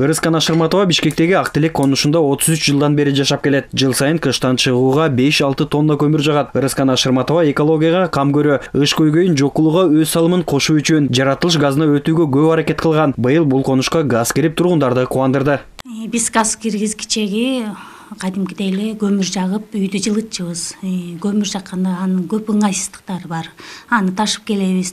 ырыскан ашырматова бишкектеги ак тилек конушунда 33 жылдан бери жашап келет. Жыл сайын кыштан чыгууга 5-6 тонна көмүр жагат. Ырыскан ашырматова экологияга кам көрө. Ыш көйгөйүн жокулууга өз салымын кошуу үчүн жаратылыш газына өтүүгө көп аракет кылган. Быйыл бул конушка газ кирип тургундарды кубандырды. Биз газ киргизгичеги кадимкидей эле көмүр жагып үйдү жылытчубуз көмүр жакканда анын көп ыңгайсыздыктары бар. Аны ташып келебиз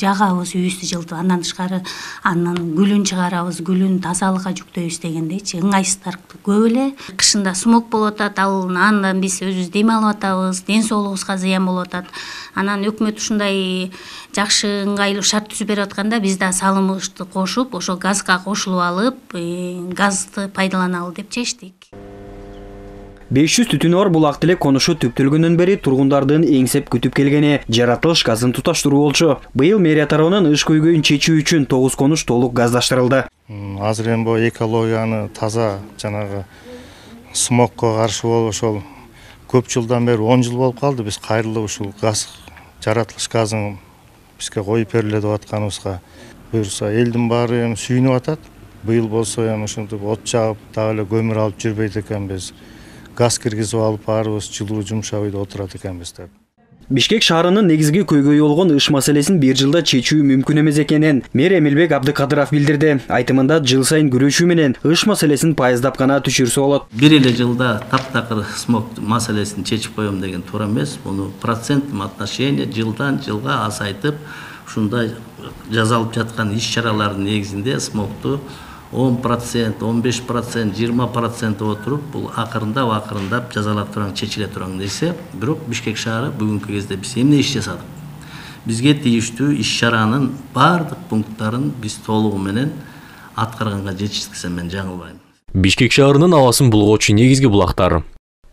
жагабыз үйүбүздү жылытып андан тышкары анын күлүн чыгарабыз күлүн тазалыкка жүктөйбүз дегендейчи ыңгайсыздыктар көп эле. Кышында смог болуп атат ал андан биз өзүбүз дем алып атабыз ден соолугубузга зыян болуп атат. Анан өкмөт ушундай жакшы ыңгайлуу шарт түзүп берип атканда биз да салымыбызды кошуп ошо газга кошулуп алып газды пайдаланалы деп чечтик беш жүз түтүнү бар бул ак тилек конушу түптөлгөндөн бери тургундардын эңсеп күтүп келгени жаратылыш газын туташтыруу болчу. Быйыл мэрия тарабынан ыш көйгөйүн чечүү үчүн тогуз конуш толук газдаштырылды. Азыр эми бул экологияны таза жанагы смогко каршы болуп ошол көп жылдан бери он жыл болуп калды. Биз кайрылып ушул газ жаратылыш газын бизге коюп бергиле деп атканыбызга буюрса элдин баары эми сүйүнүп атат быйыл болсо эми ушинтип от жагып дагы эле көмүр алып жүрбөйт экенбиз. Газ киргизип алып баарыбыз жылуу жумшак үйдө отурат экенбиз деп. Бишкек шаарынын негизги көйгөйү болгон ыш маселесин бир жылда чечүү мүмкүн эмес экенин мэр эмилбек абдыкадыров билдирди. Айтымында жыл сайын күрөшүү менен ыш маселесин пайыздап гана түшүрсө болот. Бир эле жылда таптакыр смог маселесин чечип коем деген туура эмес. Муну процентном отношении жылдан жылга азайтып ушундай жасалып жаткан иш чаралардын негизинде смогту он процент он беш процент жыйырма процент отуруп бул акырындап акырындап жазалап тураң чечиле турган нерсе бирок бишкек шаары бүгүнкү кезде биз эмне иш жасадык бизге тийиштүү иш чаранын баардык пункттарын биз толугу менен аткарганга жетиштиксем мен жаңылбайм бишкек шаарынын абасын булгоочу негизги булактар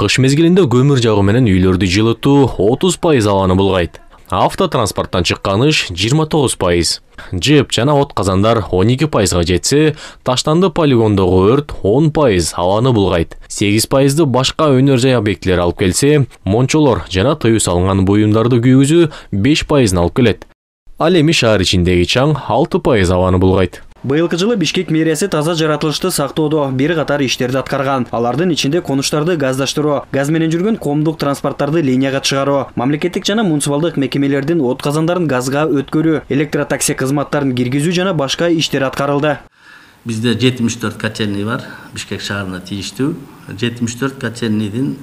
кыш мезгилинде көмүр жагуу менен үйлөрдү жылытуу отуз пайыз абаны булгайт автотранспорттан чыккан ыш жыйырма тогуз пайыз. Жып жана от казандар он эки пайызга жетсе таштанды полигондогу өрт он пайыз абаны булгайт. Сегиз пайызды башка өнөр жай объектилери алып келсе мончолор жана тыюу салынган буюмдарды күйгүзүү беш пайызын алып келет. Ал эми шаар ичиндеги чаң алты пайыз абаны булгайт. Быйылкы жылы бишкек мэриясы таза жаратылышты сактоодо бир катар иштерди аткарган. Алардын ичинде конуштарды газдаштыруу газ менен жүргөн транспорттарды линияга чыгаруу мамлекеттик жана муниципалдык мекемелердин от казандарын газга өткөрүү электротакси кызматтарын киргизүү жана башка иштер бизде жетимиш төрт котельный бар бишкек шаарына тийиштүү жетимиш төрт котельныйдын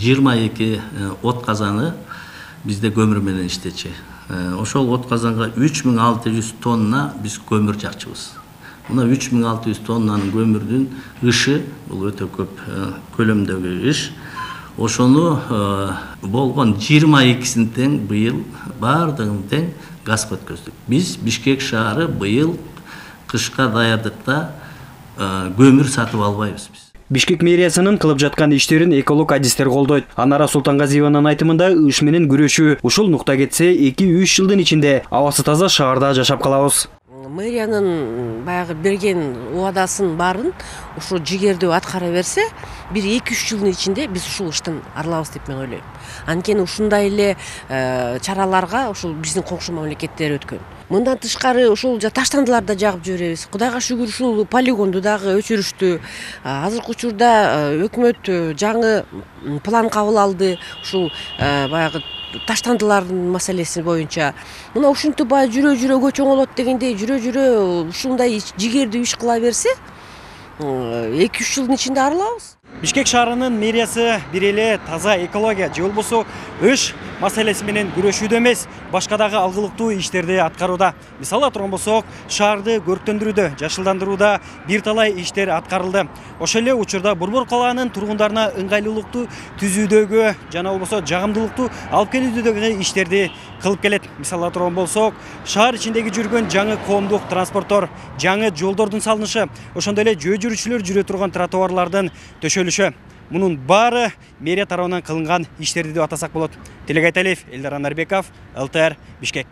жыйырма эки от казаны бизде көмүр менен ошол от казанга үч миң алты жүз тонна биз көмүр жакчыбыз мына үч миң алты жүз тоннанын көмүрдүн ышы бул өтө көп көлөмдөгү ыш ошону болгон жыйырма экисин тең быйыл баардыгын тең газга өткөздүк биз бишкек шаары быйыл кышка даярдыкта көмүр сатып албайбыз биз бишкек мэриясынын кылып жаткан иштерин эколог адистер колдойт. Анара султангазиеванын айтымында ыш менен күрөшүү. Ушул нукта кетсе эки үч жылдын ичинде абасы таза шаарда жашап калабыз мэриянын баягы берген убадасын баарын ушу жигердүү аткара берсе бир эки үч жылдын ичинде биз ушул ыштан арылабыз деп мен ойлойм анткени ушундай эле чараларга ушул биздин коңшу мамлекеттер өткөн мындан тышкары ушул таштандыларды да жагып жиберебиз кудайга шүгүр ушул полигонду дагы өчүрүштү азыркы учурда өкмөт жаңы план кабыл алды. Ушул баягы таштандылардын маселеси боюнча мына ушинтип баягы жүрө жүрөгө чоңойлот дегендей жүрө жүрө ушундай жигердүү иш кыла берсе эки үч жылдын ичинде арылабыз бишкек шаарынын мэриясы бир эле таза экология же болбосо ыш маселеси менен күрөшүүдө эмес башка дагы алгылыктуу иштерди аткарууда мисалы турган болсок шаарды көрктөндүрүүдө жашылдандырууда бир талай иштер аткарылды ошол эле учурда борбор калаанын тургундарына ыңгайлуулукту түзүүдөгү жана болбосо жагымдуулукту алып келүүдөгү иштерди кылып келет мисалы турган болсок шаар ичиндеги жүргөн жаңы коомдук транспорттор жаңы жолдордун салынышы. Ошондой эле жөө жүрүүчүлөр жүрө турган тротуарлардын төшөлүшү. Мунун баары мэрия тарабынан кылынган иштерди деп атасак болот тилек айталиев элдар анарбеков лтр бишкек.